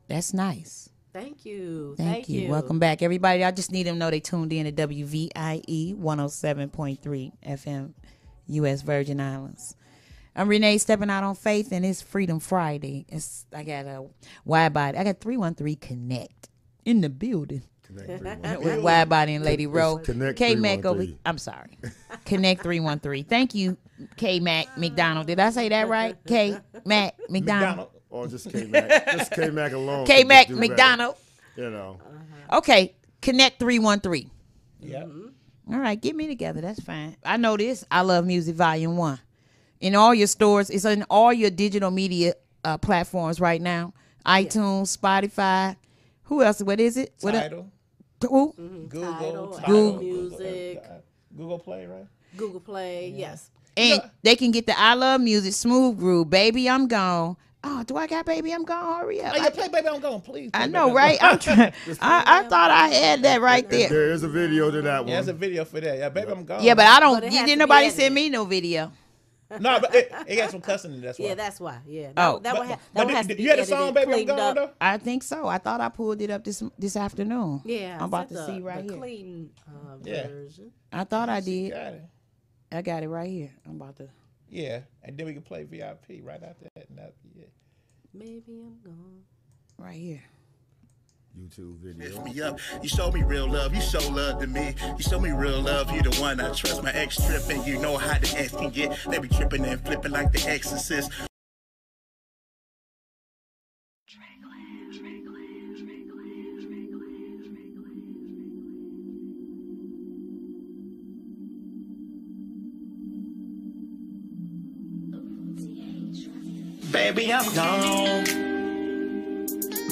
That's nice. Thank you. Thank, you. Welcome back, everybody. I just need them to know they tuned in to WVIE 107.3 FM, U.S. Virgin Islands. I'm Rene stepping out on faith, and it's Freedom Friday. It's I got a Widebody. I got 313 Connect in the building Connect with Widebody and Lady It's Row. Connect K Mac over. 313. I'm sorry. Connect 313. Thank you, K Mac McDonald. Did I say that right? K Mac McDonald. McDonald. Or just K Mac. just K Mac alone. K Mac do that. McDonald. You know. Uh-huh. Okay, Connect 313. Yeah. Mm-hmm. All right, get me together. That's fine. I know this. I love music volume one. In all your stores, it's in all your digital media uh, platforms right now. iTunes, Spotify. Who else? What is it? What el- Tidal. Who? Mm-hmm. Google. Tidal, Tidal, Apple Music. Google Play, right? Google Play. Yes. And they can get the I Love Music Smooth Groove. Baby, I'm gone. Oh, do I got Baby, I'm gone? Hurry up. Oh, yeah, I, play, baby, I'm going, please. I know, Baby, right? I'm trying. I, I thought I had that right there. There is a video to that Gone. Yeah, there's a video for that. Yeah, baby, I'm gone. Yeah, but I don't. But it has to Didn't nobody send me no video. no, but it, it got some cussing in it. That's why. Yeah, that's why. Yeah. Oh. that, that But- one, ha- but that one has to be you had a edited, song, baby, I'm gone up. though. I think so. I thought I pulled it up this this afternoon. Yeah, I'm about to sent see right the here. Clean uh, Yeah. version. I thought I did. Got it. I got it right here. I'm about to. Yeah, and then we can play VIP right after that. And that yeah. Maybe I'm gone. Right here. YouTube video. Lift me up. You show me real love. You show love to me. You show me real love. You the one I trust. My ex tripping. You know how the ex can get. They be tripping and flipping like the exorcist. Baby, I'm gone.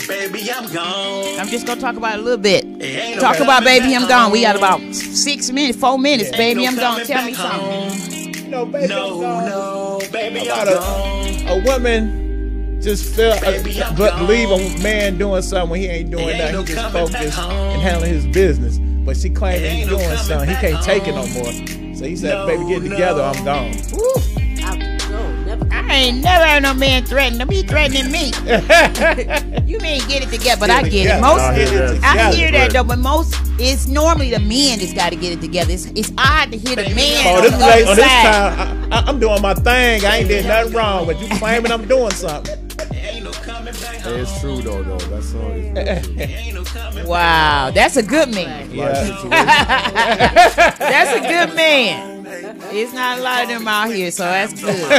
baby, I'm gone. I'm just gonna talk about it a little bit. Ain't no Talk about baby, I'm back gone. We got about six minutes, four minutes. Baby, I'm no gone. Tell me back something. You know, baby, No, I'm gone. no, baby, About I'm a- gone. a woman just feel Baby, uh, but gone. leave a man doing something when he ain't doing Ain't that. no He just coming focused home. and handling his business. But she claiming Ain't he's no doing something. He can't take it no more. So he said, No, "Baby, get no. together. I'm gone." I, no, never. I ain't never had no man threatening to be threatening me. you mean get it together, but I get it. Most I hear that. I hear that together. though, but most it's normally the men that's got to get it together. It's, it's odd to hear the man Oh, on this the is like, other on this time, I, I, I'm doing my thing. I ain't did nothing wrong, but you claiming I'm doing something. Ain't no coming back Hey, home. it's true though, though. That song is real true. Ain't no coming Wow, that's a good man. Yeah. That's a good man. It's not a lot of them out here, so that's good.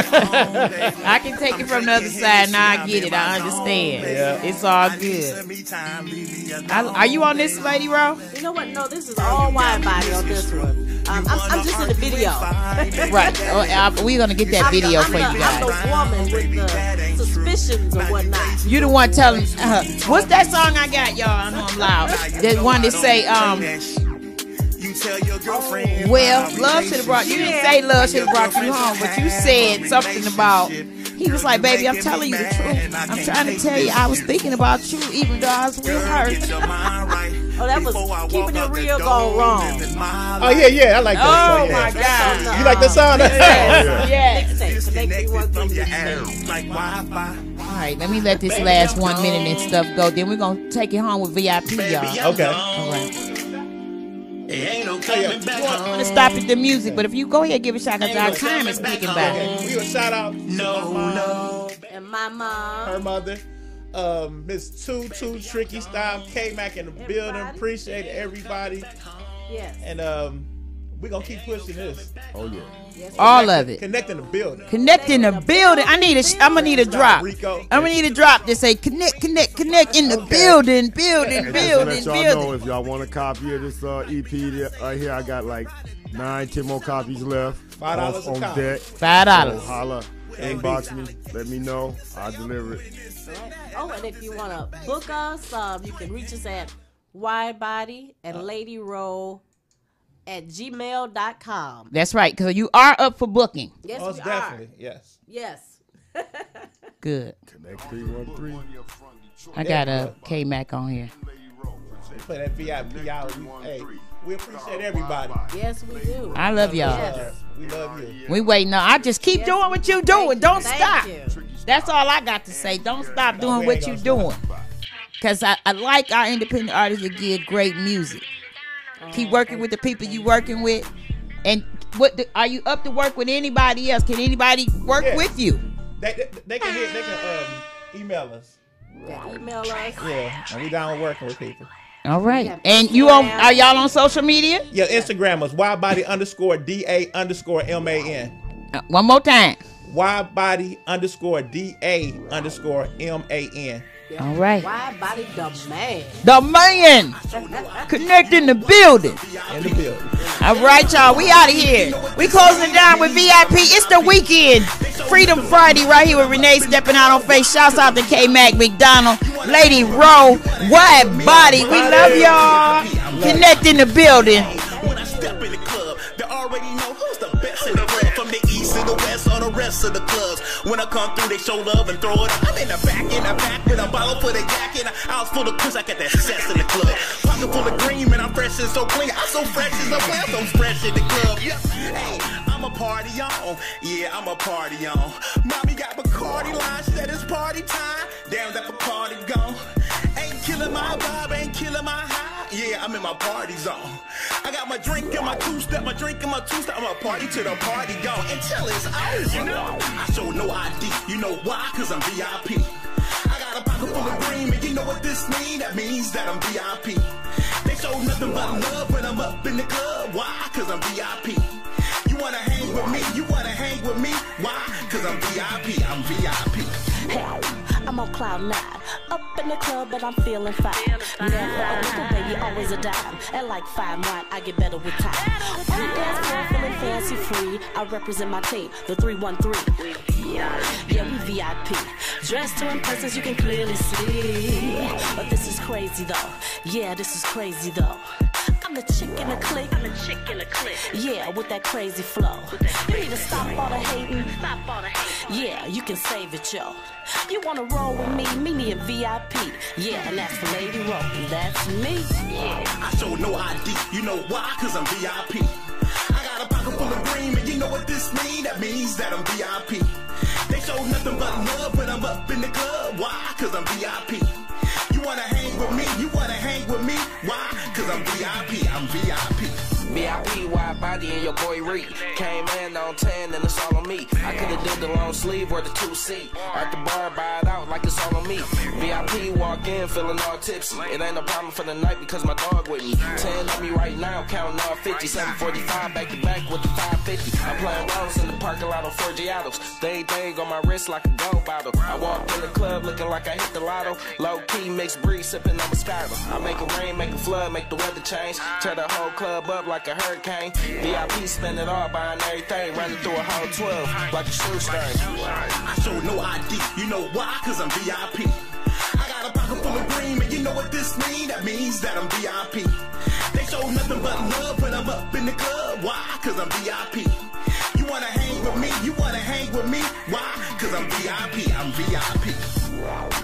I can take it from the other side. Now I get it. I understand. Yeah. It's all good. I, are you on this, Lady Ro? You know what? No, this is all Widebody on this one. Um, I'm, I'm just in the video. Right. Oh, we're gonna get that I'm video I'm for the, you I'm guys. the woman with the suspicions or whatnot. You the one telling. Uh, what's that song I got, y'all? I know I'm loud. That one that say, um, You tell your girlfriend. well, love should have brought. You didn't say love should have brought you home, but you said something about. He was like, baby, I'm telling you the truth. I'm trying to tell you, I was thinking about you, even though I was with her. Oh, that was keeping it real gone wrong. Oh yeah, yeah. I like that Oh, oh song. my Yeah. God. You like that song? Yes. yes. Mixtape, connect me one thing to the stage. Like Wi-Fi. All right, let me let this last one minute and stuff go. Then we're gonna take it home with VIP, y'all. Okay. All right. Ain't no coming back I'm home. gonna stop at the music, but if you go ahead, give a shot because our time is ticking by. We a shout out No, no. And my mom. her mother, um, Miss Two Two Tricky Style, K Mac in the building. Everybody. Appreciate everybody, Yes. and um, we gonna keep pushing this. Oh yeah. yes. All of it. Connecting the building. Connecting the building. I need a. I'm gonna need a drop. Rico. I'm gonna need a drop to say connect, connect, connect in the building, building, And just to building, let y'all know, if y'all want a copy of this uh, EP right here, I got like nine, ten more copies left. Five dollars a on copy. deck. Five So dollars. holla, inbox me, let me know. I'll deliver it. Oh, and if you want to book us, um, you can reach us at widebody and ladyroll at gmail.com. That's right, because you are up for booking. Yes, Most we definitely, are. yes. Yes. Good. Connect 313. I got a K Mac on here. Play that VIP out. We- Hey, we appreciate everybody. Yes, we do. I love y'all. Yes. We love you. We waiting on. I just keep Yes. doing what you doing. Don't Thank stop. you. That's all I got to say. Don't stop doing we what you gonna doing. Cause I, I like our independent artists that give great music. Keep working with the people you working with, and what the, are you up to work with anybody else? Can anybody work Yeah. with you? They, they, they can hit, they can um, email us. Yeah, email us. Yeah, and we down working with people. All right. Yeah, And you on? Are y'all on social media? Yeah, Instagram is widebody underscore da underscore m a n. Uh, one more time. Widebody underscore da underscore m a n. All right. Wide body the man. The man connecting the building. In the building. All right, y'all. We out of here. We closing down with VIP. It's the weekend. Freedom Friday right here with Rene stepping out on face. Shouts out to K Mac McDonald, Lady Ro, Wide Body. We love y'all. Connecting the building. Rest of the clubs. When I come through, they show love and throw it. I'm in the back, in the back, with a bottle for the yak, and a house full of kush. I got that sex in the club. Pocket full of green, man, I'm fresh and so clean. I'm so fresh as a plant, I'm so fresh in the club. Yeah, hey, I'm a party on. Yeah, I'm a party on. Mommy got Bacardi line, said it's party time. Damn, that Bacardi gone. Ain't killing my vibe, ain't killing my high. Yeah, I'm in my party zone. I got my drink and my two step, my drink and my two step. I'm a party to the party gone until it's over. You know, I show no ID. You know why? Cause I'm VIP. I got a pocket full of green, and you know what this mean? That means that I'm VIP. They show nothing but love when I'm up in the club. Why? Cause I'm VIP. You wanna hang with me? You wanna hang with me? Why? Cause I'm VIP. I'm VIP. I'm on cloud nine. Up in the club, but I'm feeling fine. Never a nickel, baby, always a dime. At like five wine, I get better with time. On the dance floor, feeling fancy free. I represent my team, the 313. Yeah, we VIP. Dressed to impress as you can clearly see. But this is crazy though. Yeah, this is crazy though. I'm the chick in the clique. I'm the chick in the clique. Yeah, with that crazy flow. You need to stop all the hating. Stop all the hating. Yeah, you can save it, yo. You wanna roll with me? Meet me at VIP. Yeah, and that's Lady Ro. That's me. Yeah. I show no ID. You know why? Cause I'm VIP. I got a pocket full of green, and you know what this means? That means that I'm VIP. They show nothing but love when I'm up in the club. Why? Cause I'm VIP. You wanna hang with me? You wanna hang with me? Why? Cause I'm VIP. I'm VIP. VIP Widebody and your boy Reed came in on 10 and it's all on me. I could've did the long sleeve or the two seat. At the bar, buy it out like it's all on me. VIP walk in feeling all tipsy. It ain't no problem for the night because my dog with me. 10 on me right now, counting all 50. 745 back to back with the 550. I'm playing rounds in the parking lot on Forgiatos. They thing on my wrist like a gold bottle. I walk in the club looking like I hit the lotto. Low key mixed breeze sipping on Moscato. I make it rain, make it flood, make the weather change. Tear the whole club up like a hurricane. VIP spend it all buying everything, running through a whole 12 like a shoestring. I show no ID. You know why? Cause I'm VIP. I got a pocket full of green, and you know what this mean? That means that I'm VIP. They show nothing but love when I'm up in the club. Why? Cause I'm VIP. You wanna hang with me? You wanna hang with me? Why? Cause I'm VIP. I'm VIP.